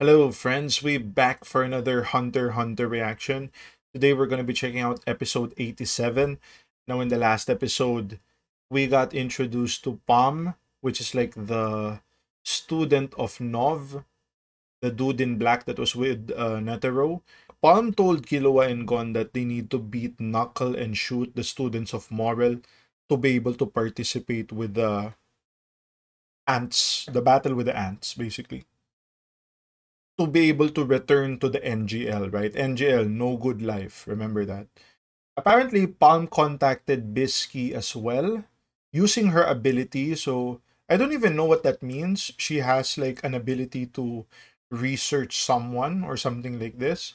Hello friends, we're back for another Hunter Hunter reaction. Today we're going to be checking out episode 87. Now in the last episode, we got introduced to Palm, which is like the student of Nov, the dude in black that was with uh, Netero. Palm told Killua and Gon that they need to beat Knuckle and Shoot the students of Morel to be able to participate with the ants, the battle with the ants, basically to be able to return to the NGL, right? NGL, no good life. Remember that. Apparently, Palm contacted Bisky as well using her ability. So I don't even know what that means. She has like an ability to research someone or something like this.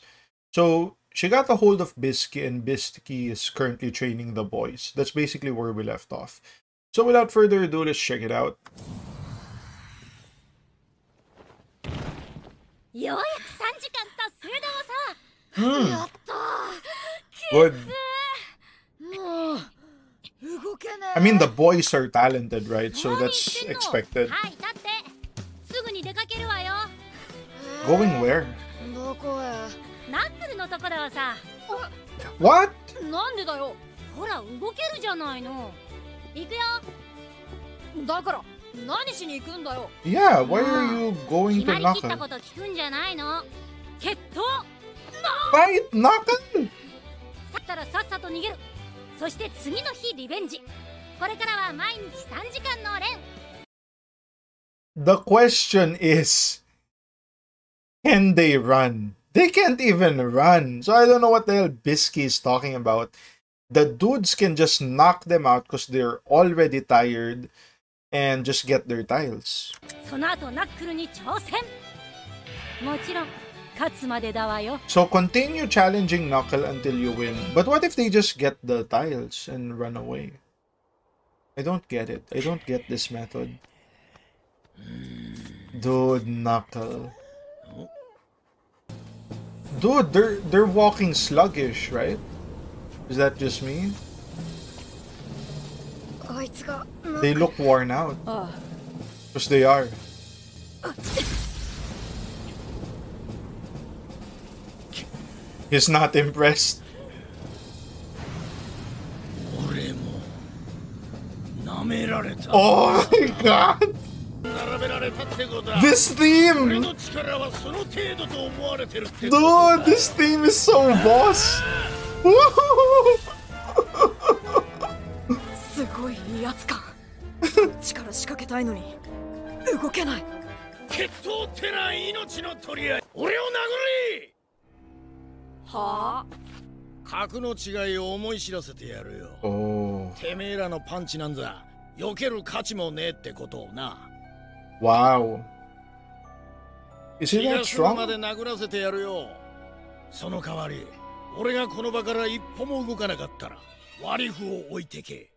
So she got a hold of Bisky and Bisky is currently training the boys. That's basically where we left off. So without further ado, let's check it out. ようやく三時間達成だわさ、うん、やったー。きつーもう動けない I mean the boys are talented right? So that's expected. はいだってすぐに出かけるわよ。Going where? どこへ？ナックルのところはさ。What? なんでだよ。ほら動けるじゃないの。行くよ。だから。Yeah, why are you going 決 to まりきった Knuckle? こと聞くんじゃないの決闘 Fight Knuckle! さったらさっさと逃げるそして次の日リベンジこれからは毎日3時間の練 The question is, can they run? They can't even run. So I don't know what the hell Bisky is talking about. The dudes can just knock them out because they're already tired and just get their tiles. その後ナックルに挑戦もちろん勝つまでだわよ So continue challenging Knuckle until you win. But what if they just get the tiles and run away? I don't get it. I don't get this method. Dude, Knuckle. Dude, they're they're walking sluggish, right? Is that just me? あいつが they look worn out. Because they are. He's not impressed. Oh my god! This theme! Dude, this theme is so boss! Woohoo! 力仕掛けたいのに動けない。決闘ってな命の取り合い。俺を殴り。はあ？格の違いを思い知らせてやるよ。Oh, てめえらのパンチなんざ避ける価値もねえってことをな。Wow. Is he ま?で殴らせてやるよ。その代わり俺がこの場から一歩も動かなかったら割り符を置いてけ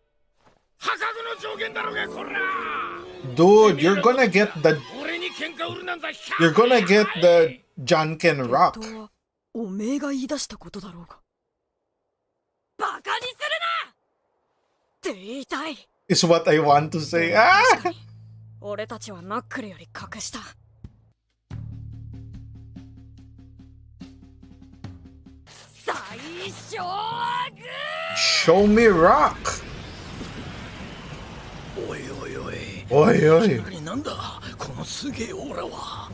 Dude, you're gonna get the 俺に喧嘩売るなんざ you're gonna get the Janken 決 Rock. おめえが言い出したことだろうがバカにするなって言いたい Is what I want to say. Ah! 俺たちはナックルより格下最初はグ Show me rock! おいおいなんだこのすげえオーラは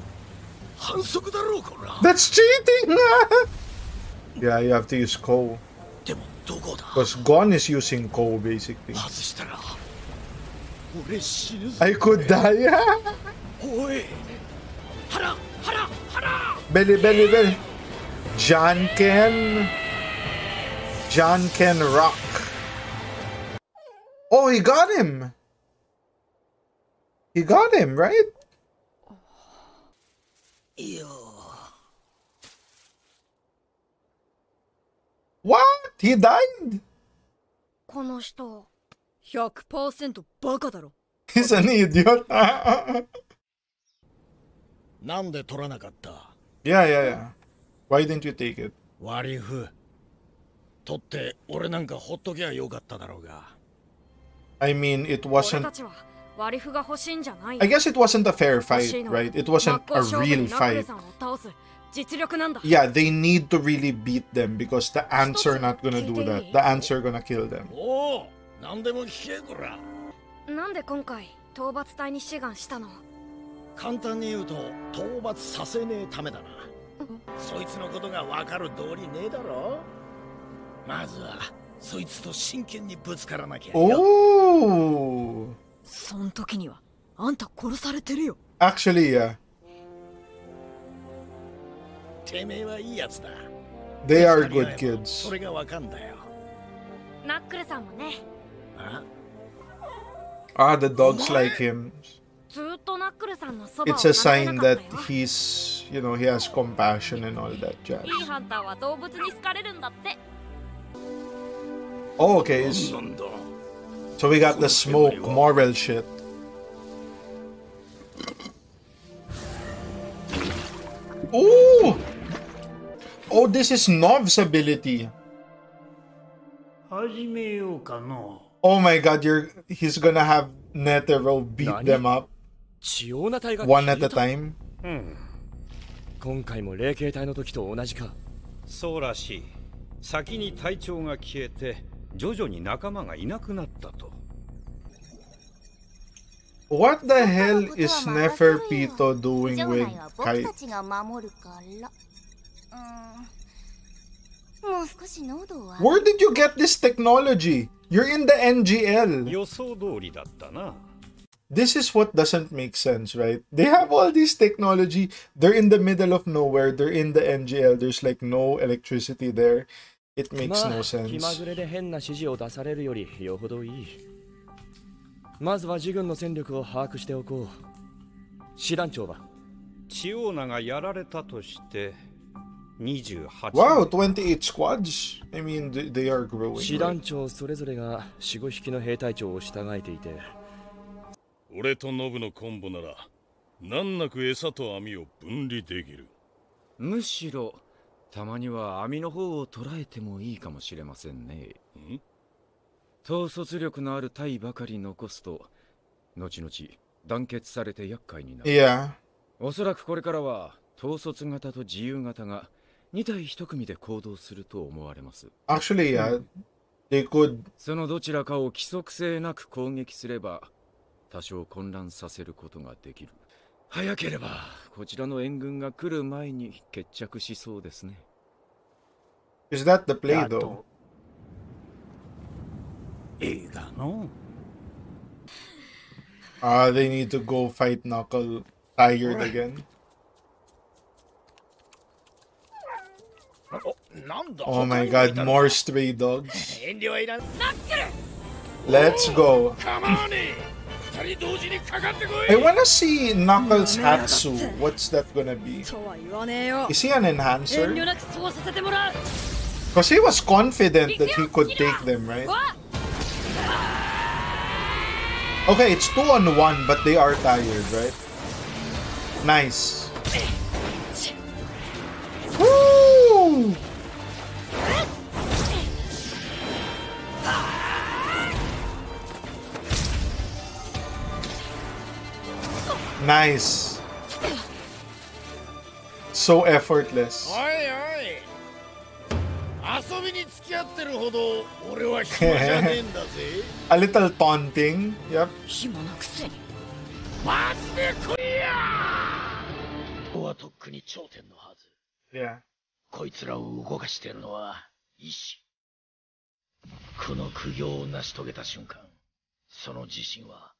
反則だろうこら That's cheating! yeah, you have to use Ko. でもどこだ Because Gon is using Ko basically. 外したら俺死ぬぞ I could die! おい腹腹腹 Belly belly belly Janken John can rock Oh he got him! He got him, right? いいよ What? He died? この人100%バカだろ He's an idiot. yeah, なんで取らなかった yeah, yeah. Why didn't you take it? 割り符取って俺なんかほっときゃよかっただろうが I mean, it 俺 wasn't たちは 割り符が欲しいんじゃない I guess it wasn't a fair 欲 fight, しいのは right? It 真っ wasn't 向 a 勝負 real にナックル fight. さんを倒す実力なんだ Yeah, they need to really beat them because the ants are not gonna do that. The ants are gonna kill them. おお何でも聞けこらなんで今回討伐隊に志願したの簡単に言うと討伐させねえためだなそいつのことが分かる道理ねえだろまずはそいつと真剣にぶつからなきゃよ Oh! そん時にはあんた殺されてるよ Actually, yeah. てめえはいいやつだ They are ぶつかり合 good えば kids. それが分かんだよナックルさんもねあ Ah, the dogs like him. ずーっとナックルさんのそばを It's a 離れな sign かった that よ he's, you know, he has compassion and all that jazz. いいハンターは動物に好かれるんだって Oh, okay. s- なんだ So we got the smoke, moral shit. Ooh! Oh, this is Nov's ability. 始めようかの Oh my god, you're he's gonna have Netero beat them up one 消 at え a た time. 今回も霊形隊の時と同じかそうらしい先に隊長が消えて徐々に仲間がいなくなったと What the hell is Neferpitou doing with Kai? Where did you get this technology? You're in the NGL. This is what doesn't make sense, right? They have all this technology. They're in the middle of nowhere. They're in the NGL. There's like no electricity there. It makes no sense. まずは自軍の戦力を把握しておこう師団長は？千代名がやられたとして28 Wow, 28 squads. I mean, they, are growing. 師?団長それぞれが4、5匹の兵隊長を従えていて俺とノブのコンボなら難なく餌と網を分離できるむしろたまには網の方を捉えてもいいかもしれませんねん？統率力のある隊ばかり残すと後々団結されて厄介になる Yeah. おそらくこれからは統率型と自由型が2対1組で行動すると思われます Actually, yeah. They could. そのどちらかを規則性なく攻撃すれば多少混乱させることができる早ければこちらの援軍が来る前に決着しそうですね Is that the play あ though? Ada, no. Ah, uh, they need to go fight Knuckle tired right. again. Oh, oh my god, more stray dogs. Let's go. I wanna see Knuckles Hatsu. What's that gonna be? Is he an enhancer? Because he was confident that he could take them, right? Okay, it's two on one, but they are tired, right? Nice. Woo! Nice. So effortless. 遊びに付き合ってるほど俺は暇じゃねえんだぜ A little taunting. Yep. 暇なくせにマジで来いやここはとっくに頂点のはず Yeah. こいつらを動かしてるのは意志この苦行を成し遂げた瞬間その自信は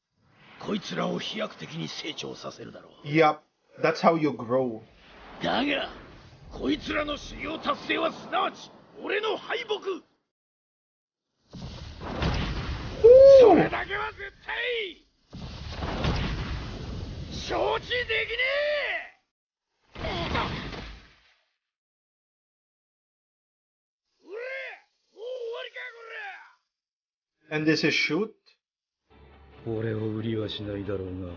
こいつらを飛躍的に成長させるだろう Yep. That's how you grow. だがこいつらの修行達成はすなわち俺の敗北。それだけは絶対。承知できねえ。うれもう終わりかこれ。And this is shoot? 俺を売りはしないだろうがう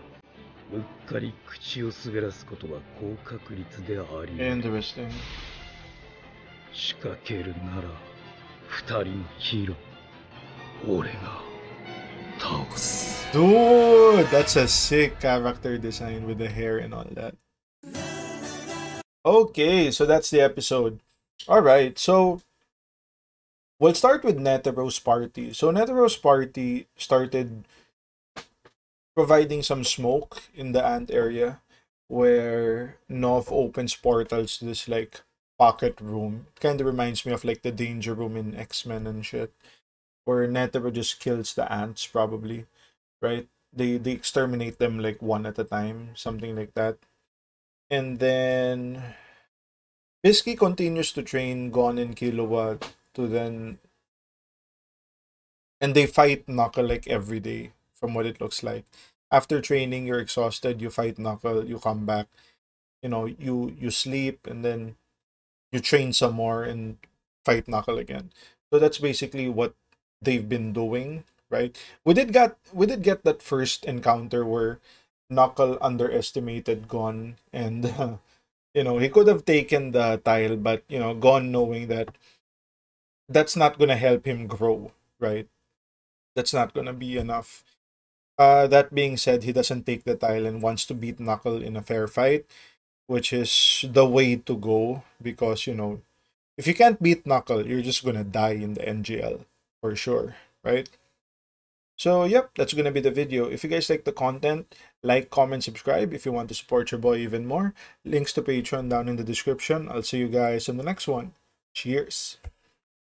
っかり口を滑らすことは高確率であり。Interesting. 仕掛けるなら二人のヒーロー俺が倒す Dude, that's a sick character design with the hair and all that. Okay, so that's the episode. Alright, so we'll start with Netero's party. So Netero's party started providing some smoke in the ant area where Nov opens portals to this like pocket room. It Kind of reminds me of like the danger room in X-Men and shit. Where Netero just kills the ants probably. Right? They they exterminate them like one at a time, something like that. And then Bisky continues to train Gon and Killua to then and they fight Knuckle like every day from what it looks like. After training, you're exhausted, you fight Knuckle, you come back, you know, you you sleep and then you train some more and fight Knuckle again. So that's basically what they've been doing, right? We did get we did get that first encounter where Knuckle underestimated Gon and uh, you know, he could have taken the tile but you know, Gon knowing that that's not going to help him grow, right? That's not going to be enough. Uh, that being said, he doesn't take the tile and wants to beat Knuckle in a fair fight, which is the way to go because, you know, if you can't beat Knuckle, you're just gonna die in the NGL for sure, right? So, yep, that's gonna be the video. If you guys like the content, like, comment, subscribe if you want to support your boy even more. Links to Patreon down in the description. I'll see you guys in the next one. Cheers.